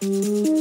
Mm-hmm.